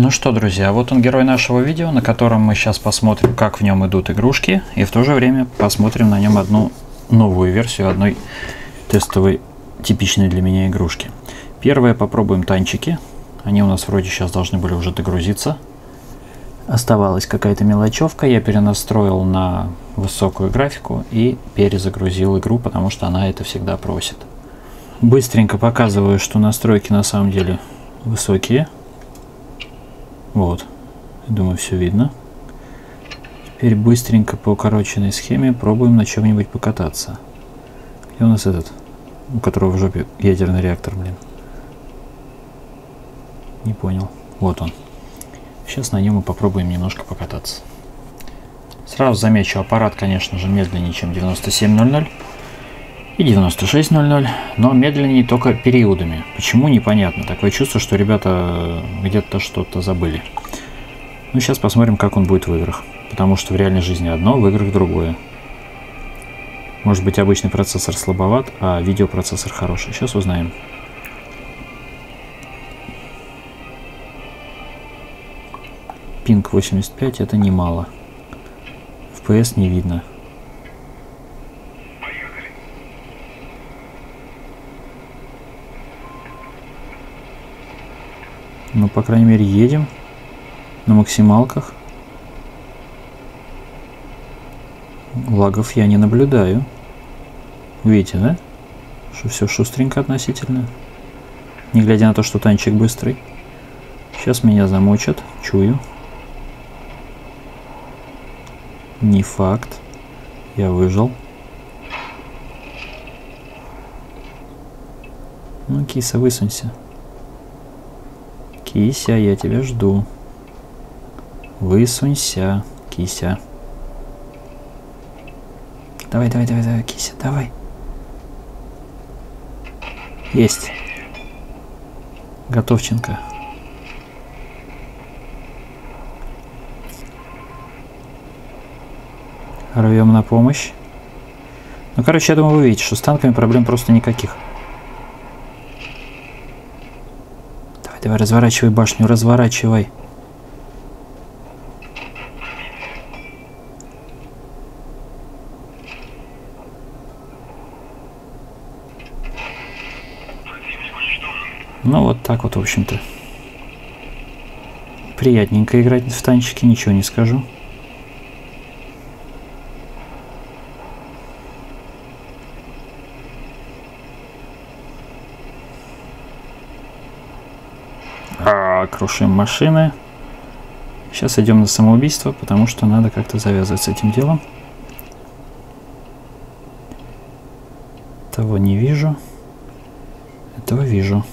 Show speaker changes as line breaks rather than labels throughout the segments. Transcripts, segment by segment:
Ну что, друзья, вот он герой нашего видео, на котором мы сейчас посмотрим, как в нем идут игрушки, и в то же время посмотрим на нем одну новую версию одной тестовой типичной для меня игрушки. Первое попробуем танчики. Они у нас вроде сейчас должны были уже догрузиться. Оставалась какая-то мелочевка, я перенастроил на высокую графику и перезагрузил игру, потому что она это всегда просит. Быстренько показываю, что настройки на самом деле высокие. Вот. Думаю, все видно. Теперь быстренько по укороченной схеме пробуем на чем-нибудь покататься. Где у нас этот, у которого в жопе ядерный реактор, блин? Не понял. Вот он. Сейчас на нем мы попробуем немножко покататься. Сразу замечу, аппарат, конечно же, медленнее, чем 9700 и 9600, но медленнее только периодами. Почему, непонятно. Такое чувство, что ребята где-то что-то забыли. Ну, сейчас посмотрим, как он будет в играх. Потому что в реальной жизни одно, в играх другое. Может быть, обычный процессор слабоват, а видеопроцессор хороший. Сейчас узнаем. Пинг 85 это немало. FPS не видно. Ну, по крайней мере, едем на максималках. Лагов я не наблюдаю. Видите, да? Что все шустренько относительно. Не глядя на то, что танчик быстрый. Сейчас меня замочат, чую. Не факт. Я выжил. Ну, киса, высунься. Кися, я тебя жду. Высунься, кися. Давай, давай, давай, давай, кися, давай. Есть. Готовченко. Рвем на помощь. Ну, короче, я думаю, вы видите, что с танками проблем просто никаких. Давай, разворачивай башню, разворачивай. Ну, вот так вот, в общем-то. Приятненько играть в танчики, ничего не скажу. А, крушим машины. Сейчас идем на самоубийство, потому что надо как-то завязывать с этим делом. Того не вижу. Этого вижу.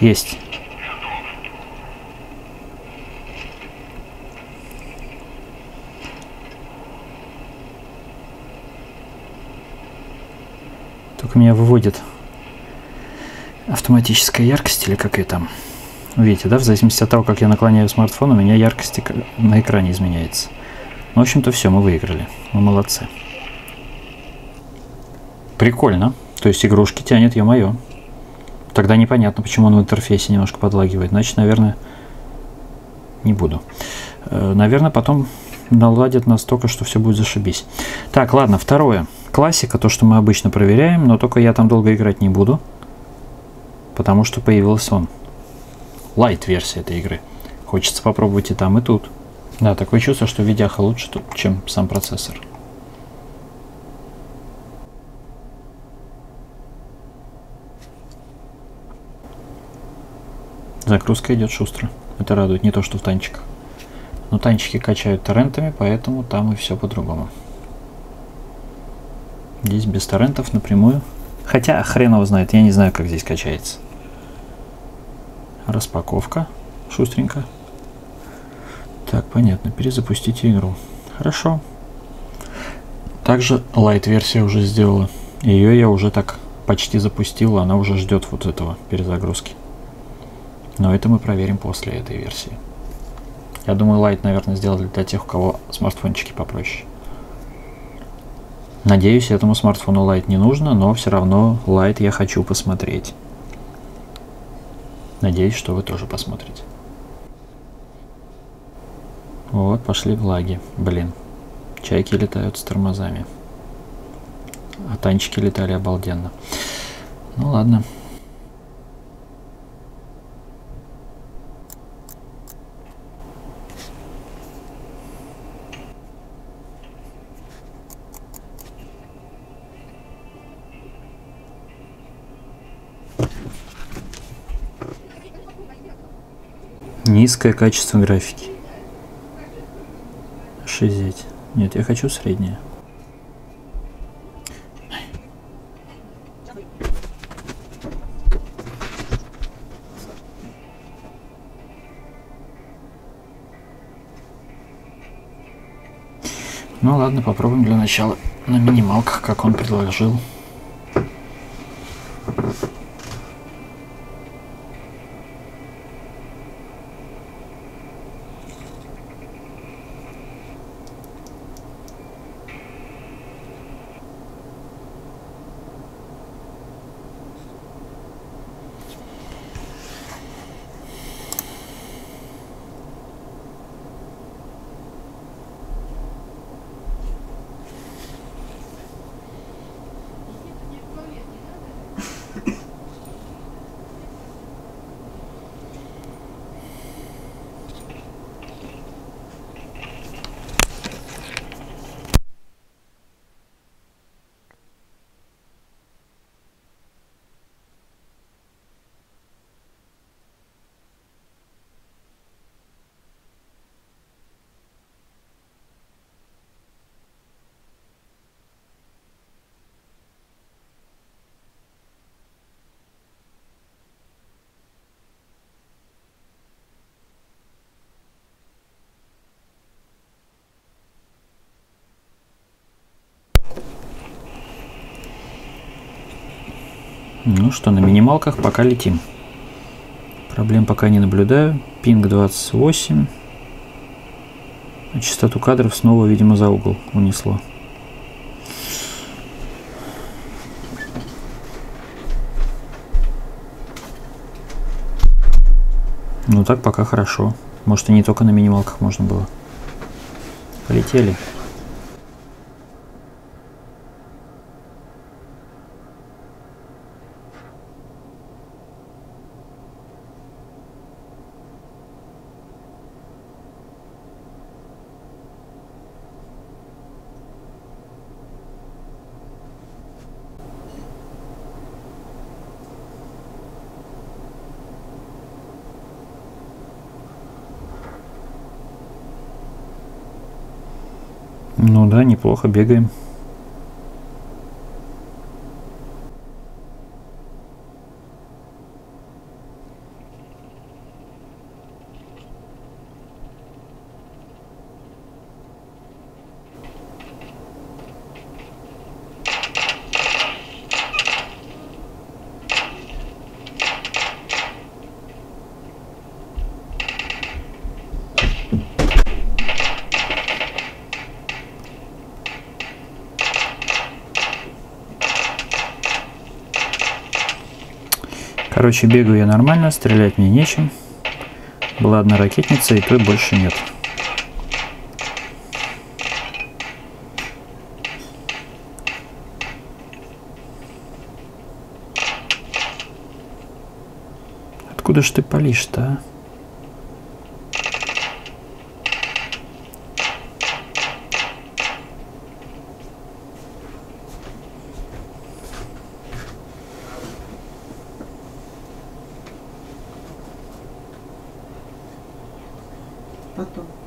Есть. Только меня выводит автоматическая яркость или какая там. Видите, да, в зависимости от того, как я наклоняю смартфон, у меня яркость на экране изменяется. Ну, в общем-то, все, мы выиграли. Мы молодцы. Прикольно. То есть игрушки тянет, ё-моё. Тогда непонятно, почему он в интерфейсе немножко подлагивает. Значит, наверное, не буду. Э, наверное, потом наладят настолько, что все будет зашибись. Так, ладно, второе. Классика, то, что мы обычно проверяем, но только я там долго играть не буду. Потому что появился он. Лайт-версия этой игры. Хочется попробовать и там, и тут. Да, такое чувство, что видяха лучше, чем сам процессор. Загрузка идет шустро. Это радует, не то что в танчиках. Но танчики качают торрентами, поэтому там и все по-другому. Здесь без торрентов напрямую. Хотя хрен его знает, я не знаю, как здесь качается. Распаковка. Шустренько. Так, понятно. Перезапустите игру. Хорошо. Также лайт-версия уже сделала. Ее я уже так почти запустил, она уже ждет вот этого перезагрузки. Но это мы проверим после этой версии. Я думаю, Light, наверное, сделали для тех, у кого смартфончики попроще. Надеюсь, этому смартфону Lite не нужно, но все равно Lite я хочу посмотреть. Надеюсь, что вы тоже посмотрите. Вот, пошли влаги. Блин, чайки летают с тормозами. А танчики летали обалденно. Ну ладно. Низкое качество графики. Шизеть. Нет, я хочу среднее. Ну ладно, попробуем для начала на минималках, как он предложил. Ну что, на минималках пока летим. Проблем пока не наблюдаю. Пинг 28. А частоту кадров снова, видимо, за угол унесло. Ну так пока хорошо. Может и не только на минималках можно было. Полетели. Ну да, неплохо бегаем. Короче, бегаю я нормально, стрелять мне нечем. Была одна ракетница, и той больше нет. Откуда ж ты палишь-то, а?
Потом.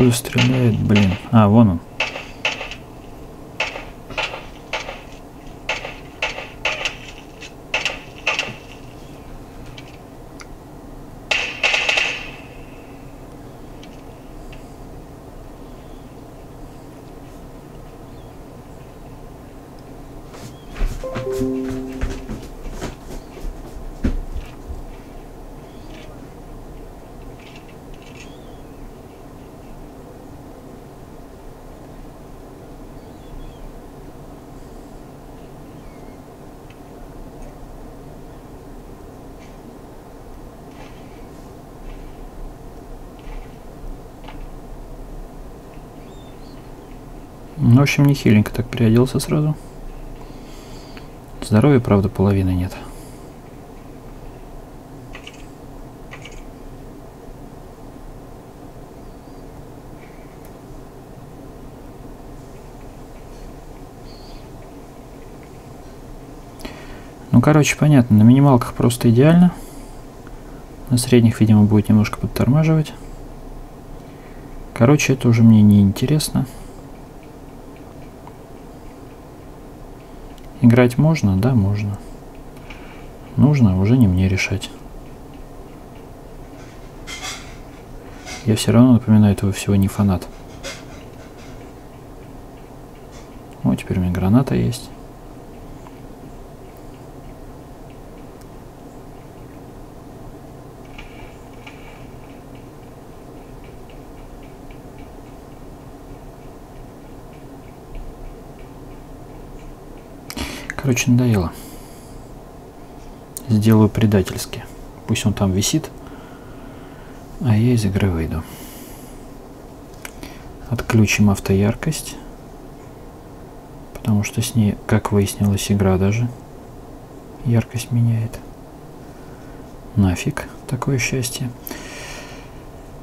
Откуда стреляет, блин? А, вон он. В общем, нехиленько так переоделся сразу. Здоровья, правда, половины нет. Ну, короче, понятно, на минималках просто идеально. На средних, видимо, будет немножко подтормаживать. Короче, это уже мне не интересно. Играть можно? Да, можно. Нужно? Уже не мне решать. Я все равно, напоминаю, этого всего не фанат. Вот теперь у меня граната есть. Короче, надоело. Сделаю предательски. Пусть он там висит, а я из игры выйду. Отключим автояркость, потому что с ней, как выяснилось, игра даже яркость меняет. Нафиг такое счастье.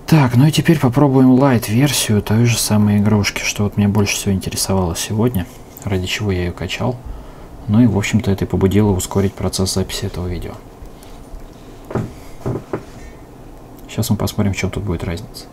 Так, ну и теперь попробуем лайт-версию той же самой игрушки, что вот меня больше всего интересовало сегодня, ради чего я ее качал. Ну и, в общем-то, это и побудило ускорить процесс записи этого видео. Сейчас мы посмотрим, в чем тут будет разница.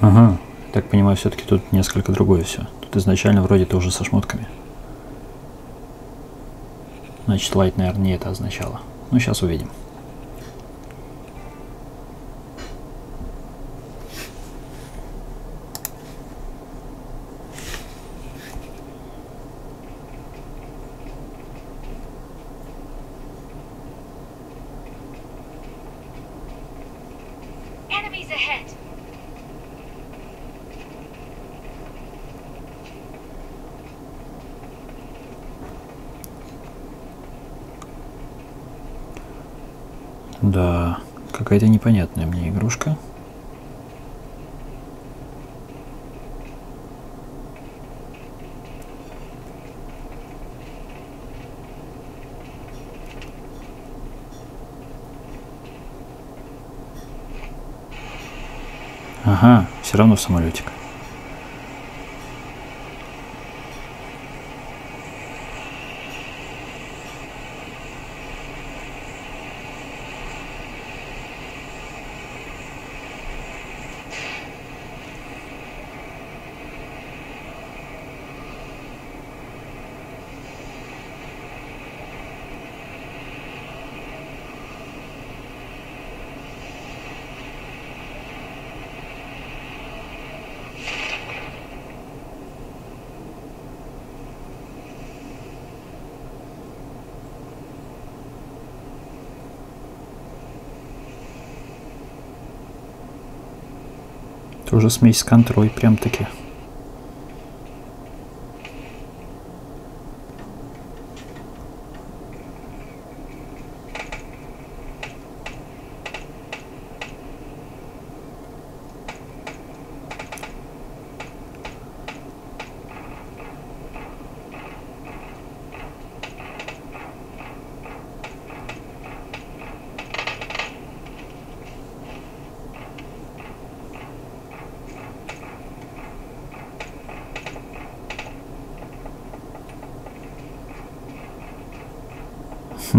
Ага, так понимаю, все-таки тут несколько другое все. Тут изначально вроде тоже со шмотками. Значит, лайт, наверное, не это означало. Ну, сейчас увидим.
Enemies ahead!
Да, какая-то непонятная мне игрушка. Ага, все равно самолетик. Тоже смесь с контрой, прям таки.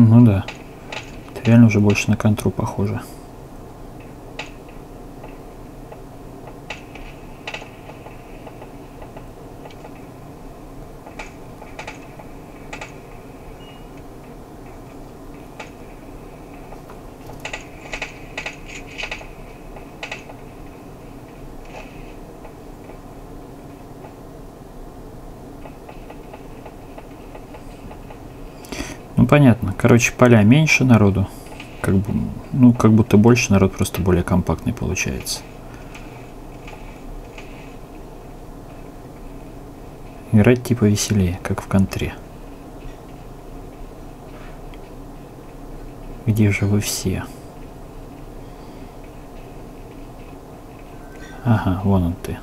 Ну да. Это реально уже больше на контру похоже. Понятно. Короче, поля меньше народу. Как бы, ну, как будто больше народ просто более компактный получается. Играть типа веселее, как в контре. Где же вы все? Ага, вон он ты.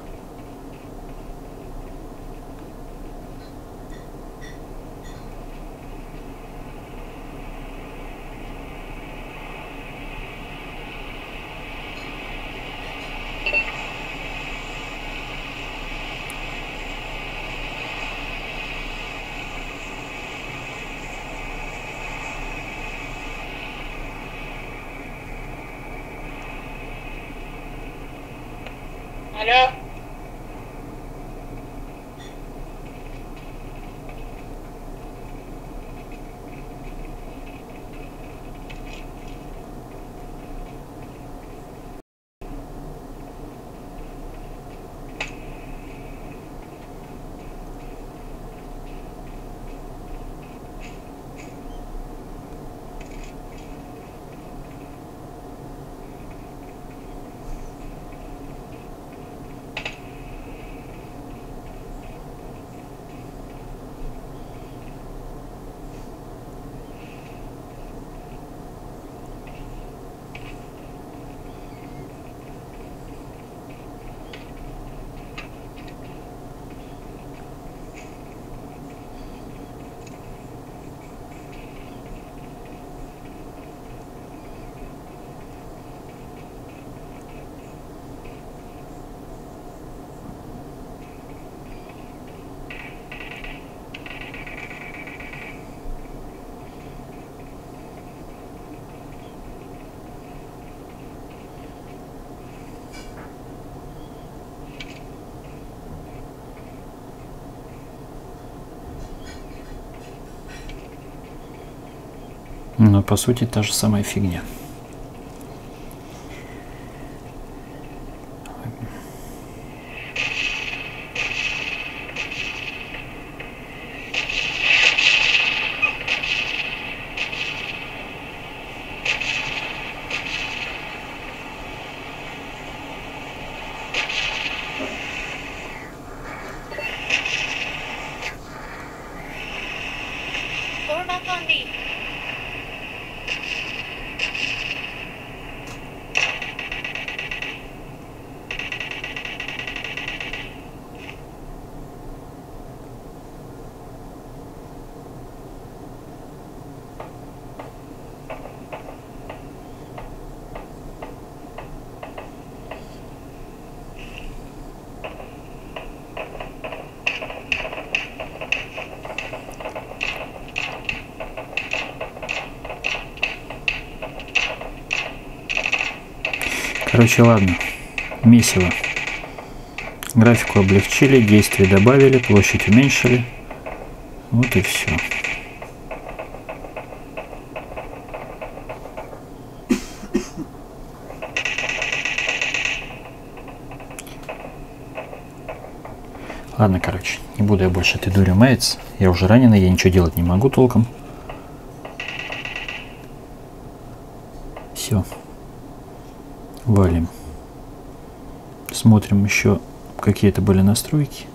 Hello.
Но по сути та же самая фигня. Короче, ладно. Месиво. Графику облегчили, действия добавили, площадь уменьшили. Вот и все. Ладно, короче, не буду я больше этой дурью маяться. Я уже раненый, я ничего делать не могу толком. Все. Валим. Смотрим. Еще какие-то были настройки.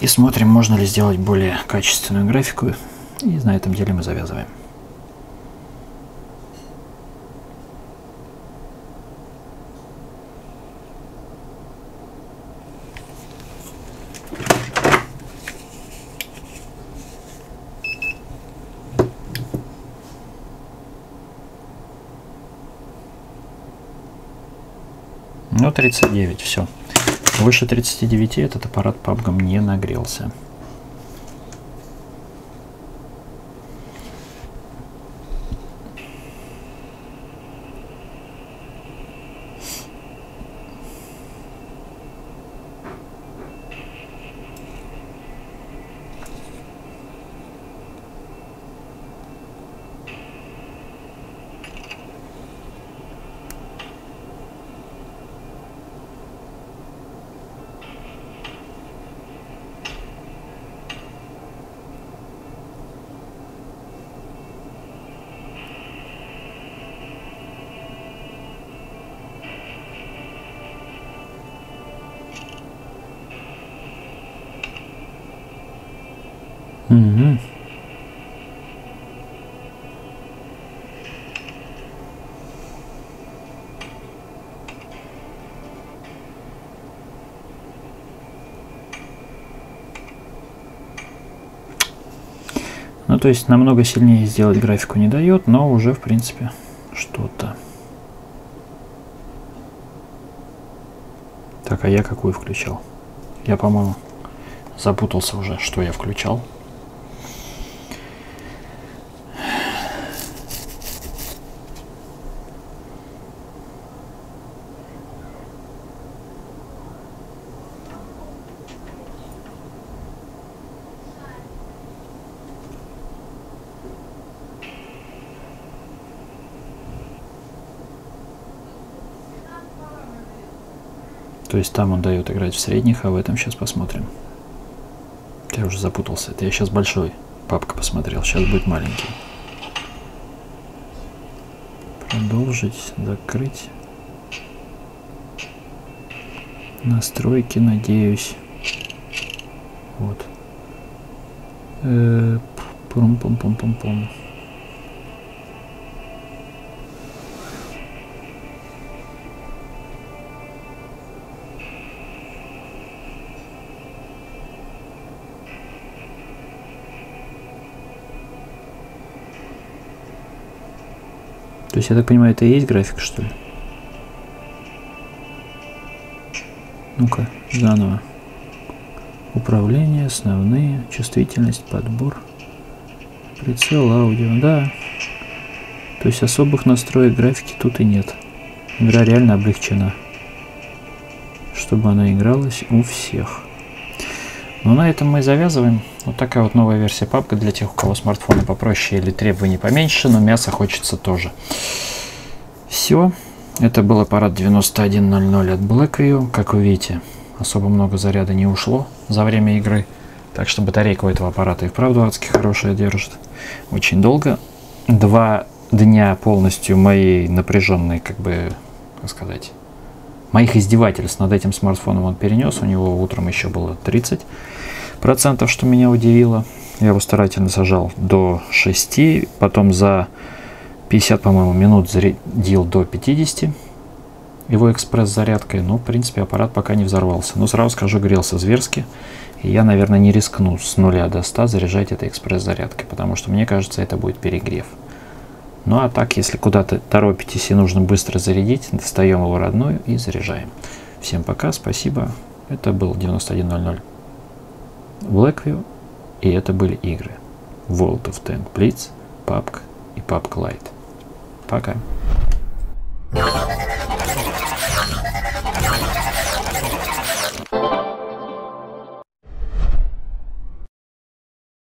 И смотрим, можно ли сделать более качественную графику. И на этом деле мы завязываем. Ну, 39, все. Выше 39 этот аппарат PUBG не нагрелся. Угу. Ну, то есть намного сильнее сделать графику не дает, но уже, в принципе, что-то. Так, а я какую включал? Я, по-моему, запутался уже, что я включал. То есть там он дает играть в средних, а в этом сейчас посмотрим. Я уже запутался. Это я сейчас большой папка посмотрел, сейчас будет маленький. Продолжить, закрыть. Настройки, надеюсь. Вот. Э -э Пум-пум-пум-пум-пум. Есть, я так понимаю, это и есть график, что ли? Ну-ка, заново. Управление, основные, чувствительность, подбор, прицел, аудио, да. То есть особых настроек графики тут и нет. Игра реально облегчена. Чтобы она игралась у всех. Ну, на этом мы завязываем. Вот такая вот новая версия папка для тех, у кого смартфоны попроще или требований поменьше, но мяса хочется тоже. Все. Это был аппарат 9100 от Blackview. Как вы видите, особо много заряда не ушло за время игры. Так что батарейка у этого аппарата и вправду адски хорошая держит. Очень долго. Два дня полностью моей напряженной, как бы, как сказать, моих издевательств над этим смартфоном он перенес. У него утром еще было 30 процентов, что меня удивило. Я его старательно сажал до 6, потом за 50, по-моему, минут зарядил до 50 его экспресс-зарядкой. Ну, в принципе, аппарат пока не взорвался. Но сразу скажу, грелся зверски. И я, наверное, не рискну с нуля до 100 заряжать этой экспресс-зарядкой, потому что мне кажется, это будет перегрев. Ну а так, если куда-то торопитесь и нужно быстро зарядить, достаем его родную и заряжаем. Всем пока, спасибо. Это был 9100 Blackview, и это были игры. World of Tank Blitz, PUBG и PUBG Lite. Пока.